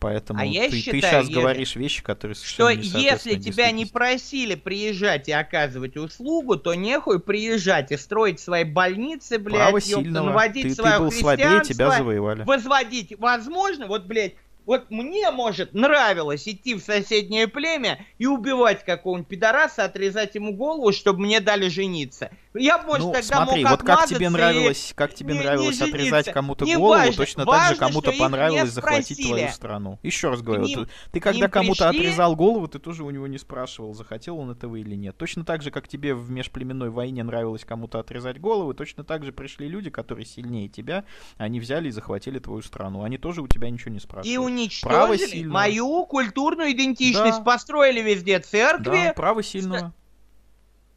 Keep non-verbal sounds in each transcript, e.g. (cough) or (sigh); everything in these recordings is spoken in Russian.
Поэтому А я ты, считаю, ты сейчас Ежи, говоришь вещи, которые Что не если тебя не просили приезжать и оказывать услугу, то нехуй приезжать и строить свои больницы, блядь, Право ёпта, сильного. наводить Ты, ты свое был слабее, тебя завоевали. возводить. Возможно, вот, блядь, вот мне, может, нравилось идти в соседнее племя и убивать какого-нибудь пидораса, отрезать ему голову, чтобы мне дали жениться. Я, может, ну, тогда смотри, мог вот как тебе нравилось, как тебе не- не нравилось отрезать жениться. кому-то Не голову, важно. точно так же Важно, кому-то не понравилось захватить твою страну. Еще раз говорю, ним- ты, ты когда кому-то пришли- отрезал голову, ты тоже у него не спрашивал, захотел он этого или нет. Точно так же, как тебе в межплеменной войне нравилось кому-то отрезать голову, точно так же пришли люди, которые сильнее тебя, они взяли и захватили твою страну. Они тоже у тебя ничего не спрашивали. И Право уничтожили сильного. мою культурную идентичность. Да. Построили везде церкви. Да, право сильного.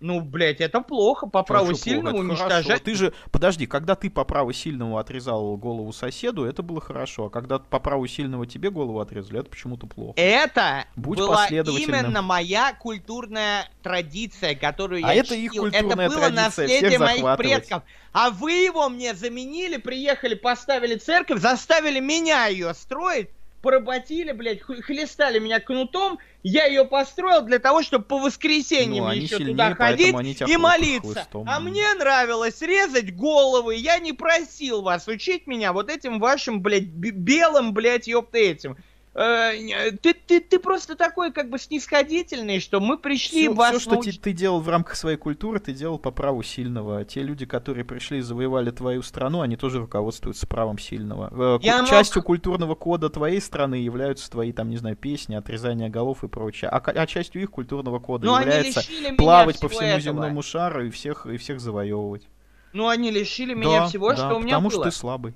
Ну, блядь, это плохо. По праву Чё, чё плохо? Это хорошо. уничтожать. Ты же, подожди, когда ты по праву сильному отрезал голову соседу, это было хорошо. А когда по праву сильного тебе голову отрезали, это почему-то плохо. Это Будь была именно моя культурная традиция, которую А я это их культурная Это было традиция, наследие моих предков. А вы его мне заменили, приехали, поставили церковь, заставили меня ее строить, поработили, блядь, хлестали меня кнутом, я ее построил для того, чтобы по воскресеньям Ну, еще сильнее, туда ходить и молиться. хлыстом. А мне нравилось резать головы, я не просил вас учить меня вот этим вашим, блядь, белым, блядь, ёпта этим. Э, Ты, ты, ты просто такой как бы снисходительный, что мы пришли Все, вас что научить. ты, ты делал в рамках своей культуры, ты делал по праву сильного. Те люди, которые пришли и завоевали твою страну, они тоже руководствуются правом сильного. Э, Я мог- Частью культурного кода твоей страны являются твои, там, не знаю, песни, отрезание голов и прочее. А, а частью их культурного кода Но они является меня плавать по всему этого. земному шару и всех, и всех завоевывать. Ну, они лишили меня Да, всего, да, что у меня потому было. что ты слабый.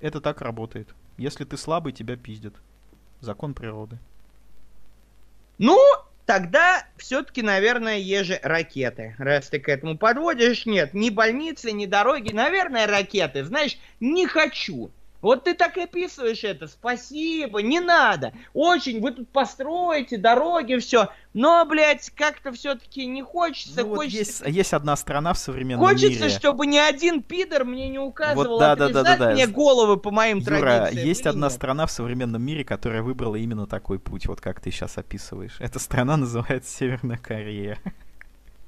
Это так работает. Если ты слабый, тебя пиздят. Закон природы. Ну, тогда все-таки, наверное, еже ракеты. Раз ты к этому подводишь, нет, ни больницы, ни дороги, наверное, ракеты. Знаешь, не хочу. Вот ты так и описываешь это. Спасибо, не надо. Очень, вы тут построите дороги, все. Но, блядь, как-то все-таки не хочется. Ну, вот хочется есть, есть одна страна в современном Хочется, мире. чтобы ни один пидор мне не указывал Вот да, да, да, да, да. мне головы по моим Юра, традициям. есть одна нет. страна в современном мире, которая выбрала именно такой путь, вот как ты сейчас описываешь. Эта страна (laughs) называется Северная Корея.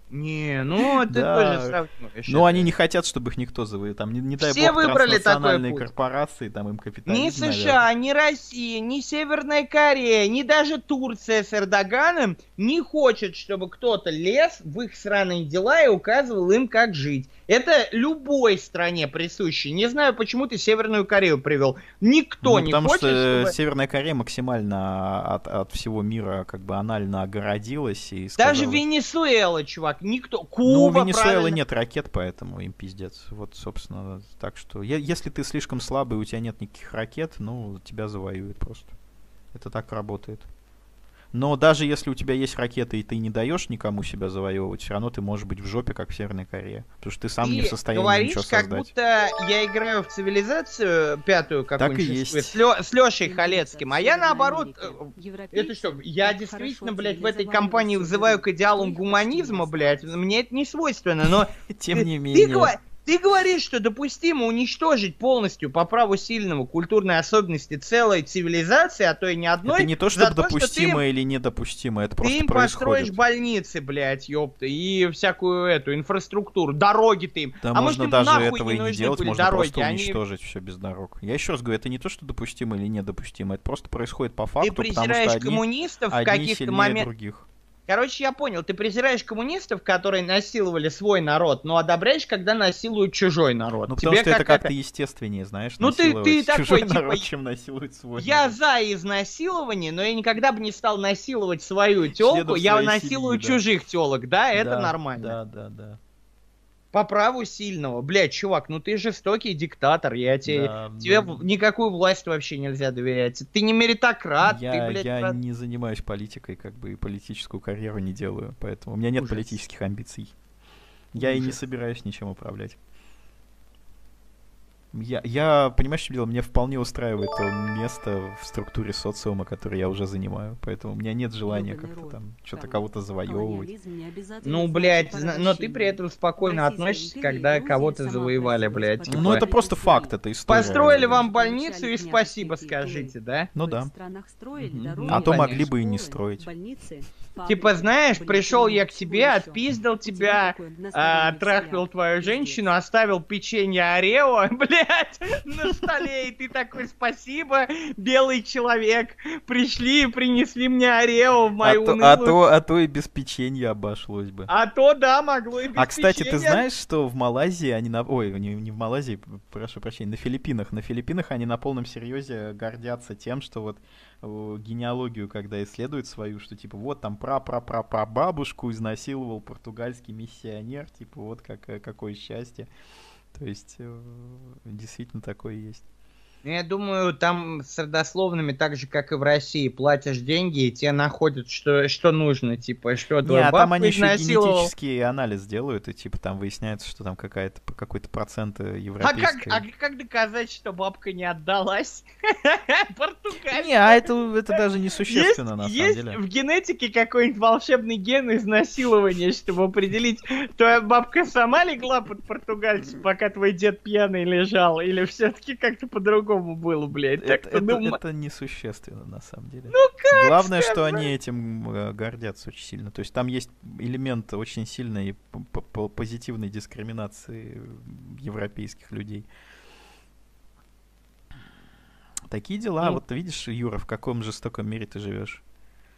Не, ну ты Да. тоже сравниваешь. Но это. они не хотят, чтобы их никто завоевал. Там, не, не дай Все бог, выбрали такой путь. корпорации, там им капитализм, Ни США, ни Россия, ни Северная Корея, ни даже Турция с Эрдоганом не хочет, чтобы кто-то лез в их сраные дела и указывал им, как жить. Это любой стране присуще. Не знаю, почему ты Северную Корею привел. Никто Ну, не потому хочет, что чтобы... Северная Корея максимально от, от всего мира как бы анально огородилась и Даже сказала- Венесуэла, чувак, никто. Ну, Куба, у Венесуэлы правильно. нет ракет, поэтому им пиздец. Вот, собственно, так что... Если ты слишком слабый, у тебя нет никаких ракет, ну, тебя завоюют просто. Это так работает. Но даже если у тебя есть ракеты, и ты не даешь никому себя завоевывать, все равно ты можешь быть в жопе, как в Северной Корее. Потому что ты сам не в Ты состоянии говоришь, ничего как создать. будто я играю в цивилизацию пятую какую-нибудь и шестую, есть. с, Лё- с Лешей Халецким, а я наоборот... э, Это что, я действительно, блядь, в этой компании взываю к идеалам гуманизма, блядь, мне это не свойственно, но (laughs) Тем ты, не ты менее... ты говоришь, что допустимо уничтожить полностью по праву сильного культурные особенности целой цивилизации, а то и не одной, Это не то, чтобы то, что ты им- допустимо или недопустимо, это ты просто им построишь происходит. больницы, блядь, ёпта, и всякую эту инфраструктуру, дороги ты им. Да а может, можно им даже этого не и не делать, можно дороги, просто они- уничтожить все без дорог. Я еще раз говорю, это не то, что допустимо или недопустимо, это просто происходит по факту, Ты потому что одни, коммунистов в одни каких-то сильнее моментах. других. Короче, я понял, ты презираешь коммунистов, которые насиловали свой народ, но одобряешь, когда насилуют чужой народ. Ну, Тебе потому что это как как-то естественнее, знаешь, Ну, ты- ты такой, типа, народ, чем насиловать свой Я народ. за изнасилование, но я никогда бы не стал насиловать свою телку, я насилую семьи, да. чужих телок, да, это Да, нормально. Да, да, да. По праву сильного. Блядь, чувак, ну ты жестокий диктатор, я тебе... Да, Тебе ну, никакую власть вообще нельзя доверять. Ты не меритократ, я, ты, блядь, я про- не занимаюсь политикой, как бы, и политическую карьеру не делаю, поэтому у меня нет Ужас. политических амбиций. Я и не Ужас. собираюсь ничем управлять. Я, я, понимаешь, что дело, мне вполне устраивает то место в структуре социума, которое я уже занимаю, поэтому у меня нет желания как-то там что-то кого-то завоевывать. Ну, блядь, но ты при этом спокойно относишься, когда кого-то завоевали, блядь. Типа... Ну, это просто факт, это история. Построили вам больницу и спасибо скажите, да? Ну да. А то могли бы и не строить. Типа, знаешь, пришел я к тебе, отпиздил тебя, а, трахнул твою женщину, оставил печенье Орео, (laughs) блядь, на столе, и ты такой, спасибо, белый человек, пришли и принесли мне Орео в мою а то, а то, а то и без печенья обошлось бы. А то, да, могло и без А, кстати, печенья. ты знаешь, что в Малайзии они на... Ой, не, не в Малайзии, прошу прощения, на Филиппинах. На Филиппинах они на полном серьезе гордятся тем, что вот генеалогию, когда исследуют свою, что типа вот там пра-пра-пра-пра бабушку изнасиловал португальский миссионер, типа вот как, э, какое счастье. То есть э, действительно такое есть. Ну, я думаю, там с родословными так же, как и в России, платишь деньги, и тебе находят, что, что нужно, типа, что твой а там они еще генетический анализ делают, и типа там выясняется, что там какая-то какой-то процент европейской... А как, а как доказать, что бабка не отдалась? (laughs) Португальская. Не, а это, это даже не существенно, на самом есть деле. в генетике какой-нибудь волшебный ген изнасилования, чтобы определить, твоя бабка сама легла под португальцем, пока твой дед пьяный лежал, или все-таки как-то по-другому по-другому было, блядь. Так это, это, это несущественно, на самом деле. Ну как Главное, сказать? что они этим э, гордятся очень сильно. То есть там есть элемент очень сильной позитивной дискриминации европейских людей. Такие дела. Ну, вот видишь, Юра, в каком жестоком мире ты живешь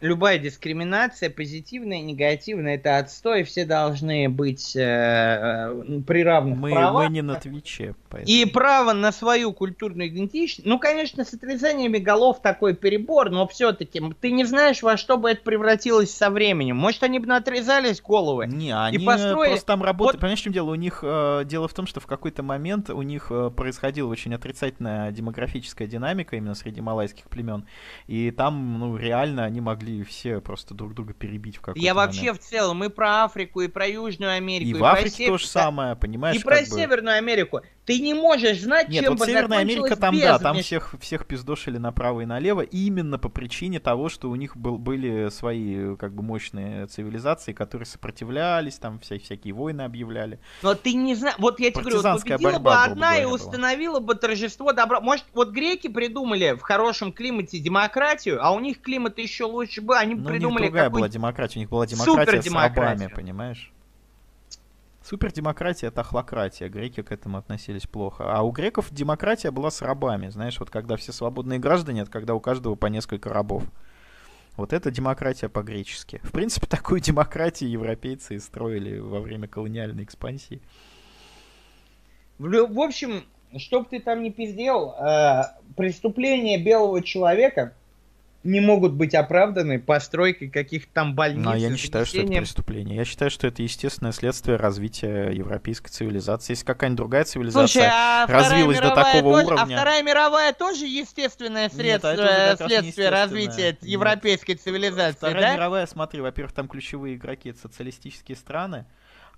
любая дискриминация, позитивная, негативная, это отстой, все должны быть э, э, при равных мы, правах. Мы не на Твиче. Поэтому. И право на свою культурную идентичность. Ну, конечно, с отрезаниями голов такой перебор, но все-таки ты не знаешь, во что бы это превратилось со временем. Может, они бы отрезались головы. Не, они и построили... просто там работают. Вот... Понимаешь, в чем дело? У них э, дело в том, что в какой-то момент у них э, происходила очень отрицательная демографическая динамика именно среди малайских племен. И там, ну, реально они могли могли все просто друг друга перебить в какой-то Я момент. вообще в целом мы про Африку, и про Южную Америку, и, и в Африке то же самое, понимаешь? И про Северную Америку. Ты не можешь знать, Нет, чем вот бы Северная Америка там, без да, там всех, всех пиздошили направо и налево, именно по причине того, что у них был, были свои, как бы, мощные цивилизации, которые сопротивлялись, там вся, всякие войны объявляли. Но ты не знаешь, вот я тебе говорю, вот победила бы одна и установила бы торжество добра. Может, вот греки придумали в хорошем климате демократию, а у них климат еще лучше был, они ну, придумали другая была демократия, у них была демократия с рабами, понимаешь? Супердемократия — это охлократия, греки к этому относились плохо. А у греков демократия была с рабами, знаешь, вот когда все свободные граждане, это когда у каждого по несколько рабов. Вот это демократия по-гречески. В принципе, (laughs) такую демократию европейцы и строили во время колониальной экспансии. В, общем, что ты там ни пиздел, э, преступление белого человека не могут быть оправданы постройкой каких-то там больниц. Но я не считаю, что это преступление. Я считаю, что это естественное следствие развития европейской цивилизации. Если какая-нибудь другая цивилизация Слушай, а развилась до такого тоже, уровня... А Вторая мировая тоже естественное средство, Нет, а следствие развития Нет. европейской цивилизации, Вторая да? мировая, смотри, во-первых, там ключевые игроки — это социалистические страны,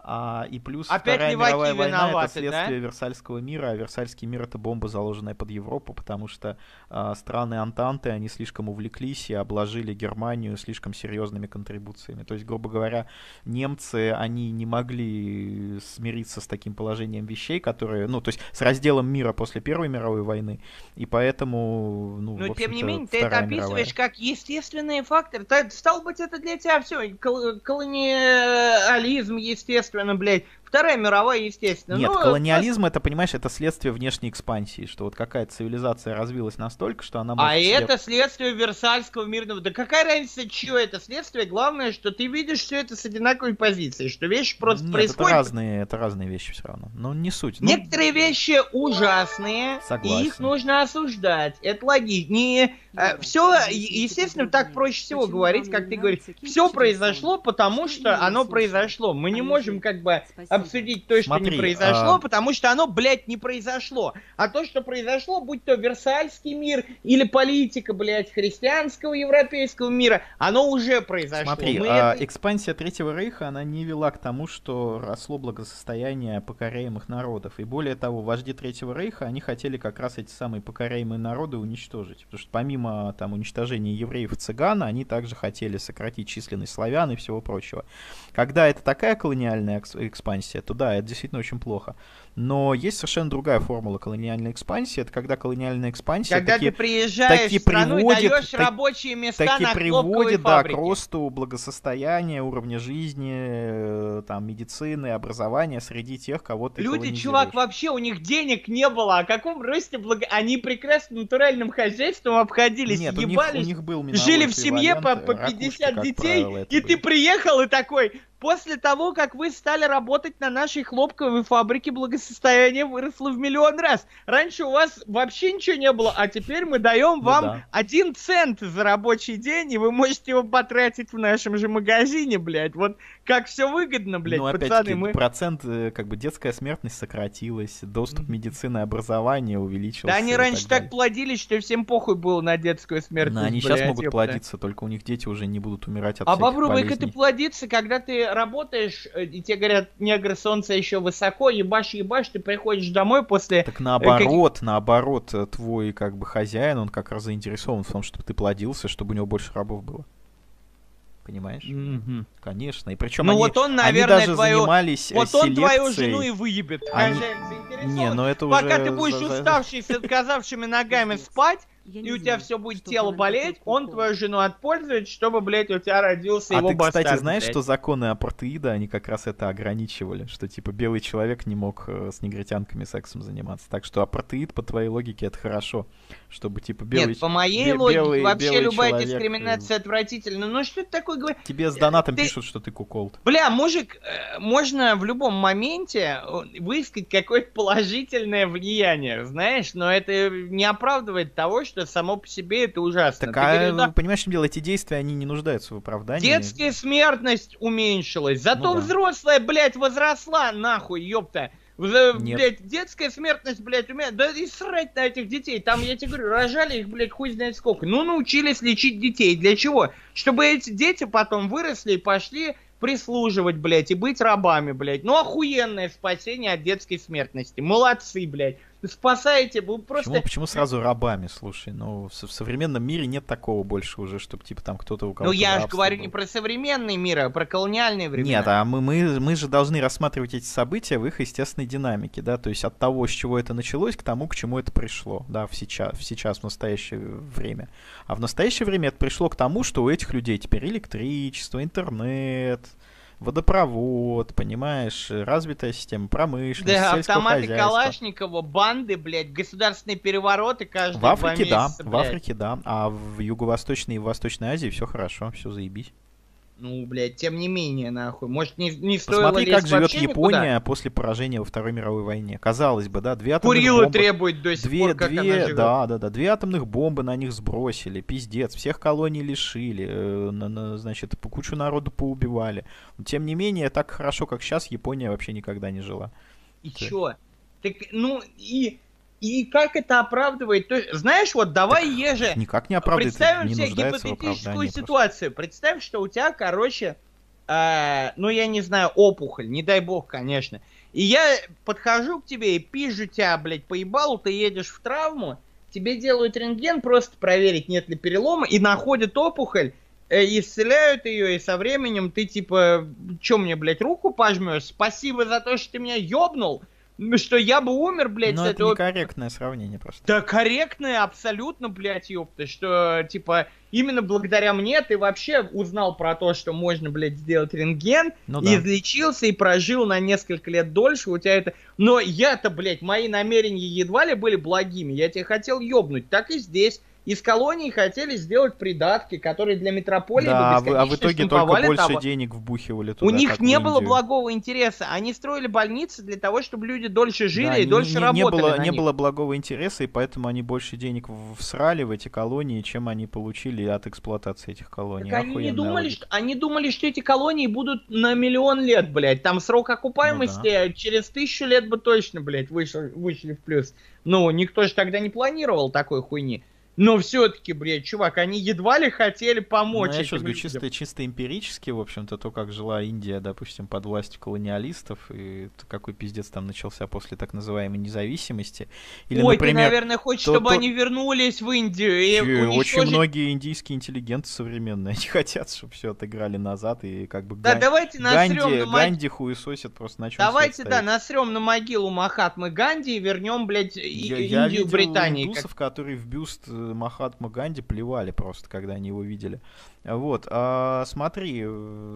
а, и плюс Опять Вторая мировая война виноваты, это следствие да? Версальского мира, а Версальский мир это бомба, заложенная под Европу, потому что а, страны Антанты, они слишком увлеклись и обложили Германию слишком серьезными контрибуциями. То есть, грубо говоря, немцы, они не могли смириться с таким положением вещей, которые, ну, то есть с разделом мира после Первой мировой войны, и поэтому, ну, Но тем не менее, ты это описываешь мировая. как естественный фактор. Стал быть, это для тебя все, колониализм, естественно, естественно, блядь, Вторая мировая, естественно. Нет, Но... колониализм, это, понимаешь, это следствие внешней экспансии, что вот какая-то цивилизация развилась настолько, что она может... А себе... это следствие Версальского мирного... Да какая разница, что это следствие? Главное, что ты видишь все это с одинаковой позиции, что вещи просто Нет, происходят... это разные, это разные вещи все равно. Ну, не суть. Ну... Некоторые вещи ужасные, Согласен. и их нужно осуждать. Это логично. Не... А, все, естественно, так проще всего говорить, как ты говоришь. Все произошло, потому что оно произошло. Мы не можем как бы обсудить то, что Смотри, не произошло, а- потому что оно, блядь, не произошло. А то, что произошло, будь то Версальский мир или политика, блядь, христианского европейского мира, оно уже произошло. Смотри, Мы а, это- экспансия Третьего Рейха, она не вела к тому, что росло благосостояние покоряемых народов. И более того, вожди Третьего Рейха, они хотели как раз эти самые покоряемые народы уничтожить. Потому что помимо там уничтожения евреев и цыган, они также хотели сократить численность славян и всего прочего. Когда это такая колониальная экс- экспансия, то да, это действительно очень плохо. Но есть совершенно другая формула колониальной экспансии. Это когда колониальная экспансия Когда такие ты приезжаешь таки в страну приводит- и даешь так- рабочие места таки на приводит, да, к росту благосостояния, уровня жизни, э, там, медицины, образования среди тех, кого ты Люди, чувак, вообще у них денег не было. О каком росте благо... Они прекрасно натуральным хозяйством обходились, Нет, у них, у ебались, них был жили в семье по, по ракушки, 50 как детей, правило, и ты были. приехал и такой, после того, как вы стали работать на нашей хлопковой фабрике, благосостояние выросло в миллион раз. Раньше у вас вообще ничего не было, а теперь мы даем Ну вам да. один цент за рабочий день, и вы можете его потратить в нашем же магазине, блядь. Вот как все выгодно, блядь, ну, пацаны, мы... процент, э, как бы, детская смертность сократилась, доступ медицины и образования увеличился. Да они раньше так далее. плодились, что всем похуй было на детскую смертность. Но они сейчас блядь, могут ёпта. плодиться, только у них дети уже не будут умирать от А попробуй-ка ты болезней. плодиться, когда ты работаешь, э, и тебе говорят, негр, солнце еще высоко, ебашь, ебашь, ты приходишь домой после... Так наоборот, наоборот, э, твой как бы хозяин, он как раз заинтересован в том, чтобы ты плодился, чтобы у него больше рабов было. Понимаешь? Мгм. Конечно. И причем Ну они, вот он, они наверное, даже твою... занимались э, Вот он твою селекцией. жену и выебет. Они-. Не, ну это Пока уже ты будешь уставший с отказавшими ногами спать, Я и у тебя знаю, все будет тело болеть, он твою жену отпользует, чтобы, блядь, у тебя родился А его ты, кстати, знаешь, блядь. что законы апартеида, они как раз это ограничивали, что типа белый человек не мог э, с негритянками сексом заниматься. Так что апартеид, по твоей логике, это хорошо, чтобы типа белый... Нет, по моей бе- логике, белый- вообще белый любая человек, э, дискриминация отвратительна. Ну что ты такое говоришь? Тебе с донатом ты- пишут, что ты куколд. Бля, мужик, э, можно в любом моменте э, высказать какое-то положительное влияние, знаешь, но это не оправдывает того, что само по себе это ужасно. Так, Ты а, говоришь, да, понимаешь, чем дело, эти действия, они не нуждаются в оправдании. детская смертность уменьшилась, зато Ну да. взрослая, блядь, возросла, нахуй, ёпта. В- Нет. Блядь, детская смертность, блядь, у меня... Да и срать на этих детей. Там, я тебе говорю, рожали их, блядь, хуй знает сколько. Ну, научились лечить детей. Для чего? Чтобы эти дети потом выросли и пошли прислуживать, блядь, и быть рабами, блядь. Ну, охуенное спасение от детской смертности. Молодцы, блядь. Спасаете, вы просто... Почему, почему сразу рабами, слушай? Ну, в, в современном мире нет такого больше уже, чтобы типа там кто-то у Ну, кого-то я же говорю было. не про современный мир, а про колониальные времена. Нет, а мы, мы, мы же должны рассматривать эти события в их естественной динамике, да, то есть от того, с чего это началось, к тому, к чему это пришло, да, в сейчас, в сейчас, в настоящее время. А в настоящее время это пришло к тому, что у этих людей теперь электричество, интернет, водопровод, понимаешь, развитая система промышленности, Да, автоматы хозяйства. Калашникова, банды, блядь, государственные перевороты каждые В Африке, два да, месяца, в блядь. Африке, да, а в Юго-Восточной и Восточной Азии все хорошо, все заебись. Ну, блядь, тем не менее, нахуй. Может, не, не стоило Посмотри, лезть как живет вообще никуда? Япония после поражения во Второй мировой войне. Казалось бы, да, две атомных Курилу бомбы... требует до сих Две, пор, как две, она живет. да, да, да, две атомных бомбы на них сбросили, пиздец, всех колоний лишили, э, на- на, значит, по кучу народу поубивали. Но, тем не менее, так хорошо, как сейчас, Япония вообще никогда не жила. И Ты- чё? Так, ну, и, и как это оправдывает? То, есть, знаешь, вот давай еже... Никак не оправдывает, Представим не себе гипотетическую оправдании. просто. ситуацию. Представь, что у тебя, короче, э, ну я не знаю, опухоль, не дай бог, конечно. И я подхожу к тебе и пизжу тебя, блядь, поебалу, ты едешь в травму, тебе делают рентген, просто проверить, нет ли перелома, и находят опухоль, э, исцеляют ее, и со временем ты типа, чё мне, блядь, руку пожмешь? Спасибо за то, что ты меня ёбнул, ну, что я бы умер, блядь, Но с это этого некорректное сравнение просто. да корректная абсолютно, блядь, ёпта, что, типа, именно благодаря мне ты вообще узнал про то, что можно, блядь, сделать рентген, Ну да. излечился и прожил на несколько лет дольше, у тебя это... Но я-то, блядь, мои намерения едва ли были благими, я тебя хотел ёбнуть, так и здесь. Из колоний хотели сделать придатки, которые для метрополии Да, бы а в- а итоге только больше товар. денег вбухивали У туда, них как в не было Индию. благого интереса. Они строили больницы для того, чтобы люди дольше жили Да, и не- дольше не, не работали. было, на не них. было благого интереса, и поэтому они больше денег всрали в эти колонии, чем они получили от эксплуатации этих колоний. Так они не думали, логика. что они думали, что эти колонии будут на миллион лет, блядь. Там срок окупаемости Ну э, через тысячу лет бы точно, блядь, вышел, вышли в плюс. Ну, никто же тогда не планировал такой хуйни. Но все-таки, блядь, чувак, они едва ли хотели Ну, помочь. я этим еще говорю, чисто, чисто эмпирически, в общем-то, то, как жила Индия, допустим, под властью колониалистов, и какой пиздец там начался после так называемой независимости. Или, Ой, ты, например, наверное, хочешь, то- чтобы то- они вернулись в Индию и Чё, очень многие индийские интеллигенты современные, (laughs) они хотят, чтобы все отыграли назад, и как бы Да, Ган- давайте насрем Ганди, на могилу. Ганди хуесосит просто на чем Давайте, да, насрем на могилу Махатмы Ганди и вернем, блядь, Я, я Индию видел Британии. как- индусов, которые в бюст э, Махатма Ганди плевали просто, когда они его видели. Вот, а, смотри,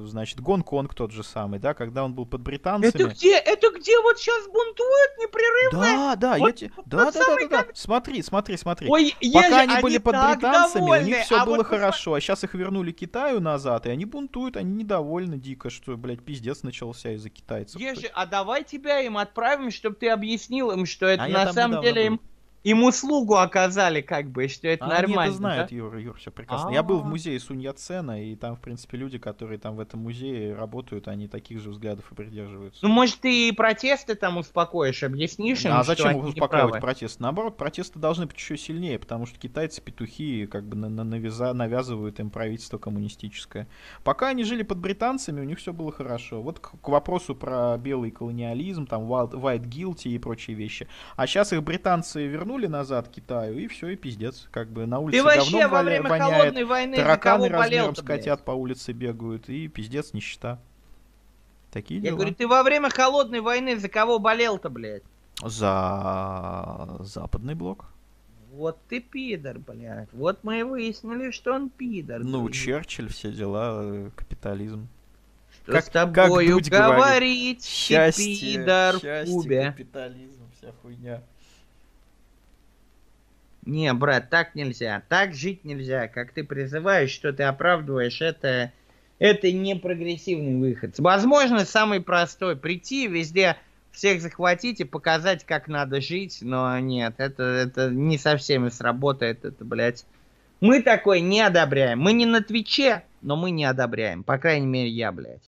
значит, Гонконг тот же самый, да, когда он был под британцами. Это где? Это где вот сейчас бунтуют непрерывно? Да, да, я Вот те- тот да, да, да, самый да, да. Смотри, смотри, смотри. Ой, Пока я же- они были под британцами, у довольны, них все а было вот хорошо, а сейчас их вернули Китаю назад, и они бунтуют, они недовольны дико, что, блядь, пиздец начался из-за китайцев. Ежи, а давай тебя им отправим, чтобы ты объяснил им, что это А я на самом деле был. Им, услугу оказали, как бы, что это А Они нормально. это знают, да? Юр, Юр, все прекрасно. Я был в А. музее Сунь Яцена, и там, в принципе, люди, которые там в этом музее работают, они таких же взглядов и придерживаются. Ну, может, ты и протесты там успокоишь, объяснишь им, а зачем они их успокаивать протесты? Наоборот, протесты должны быть еще сильнее, потому что китайцы петухи как бы навяза- навязывают им правительство коммунистическое. Пока они жили под британцами, у них все было хорошо. Вот к, к вопросу про белый колониализм, там white guilty и прочие вещи. А сейчас их британцы вернули назад к Китаю, и все, и пиздец. Как бы на улице Ты вообще говном во время воняет. холодной войны за Тараканы кого размером болел с котят по улице бегают, и пиздец нищета. Такие Я дела. говорю, ты во время холодной войны за кого болел-то, блядь? За западный блок. Вот ты пидор, блядь. Вот мы и выяснили, что он пидор. Ну, блядь. Черчилль, все дела, э, капитализм. Что как- с как говорит, говорить, ты Счастье, пидор в счастье, Кубе. капитализм, вся хуйня. Не, брат, так нельзя. Так жить нельзя. Как ты призываешь, что ты оправдываешь, это, это не прогрессивный выход. Возможно, самый простой. Прийти везде всех захватить и показать, как надо жить, но нет, это, это не со всеми сработает, это, блядь. Мы такое не одобряем. Мы не на Твиче, но мы не одобряем. По крайней мере, я, блядь.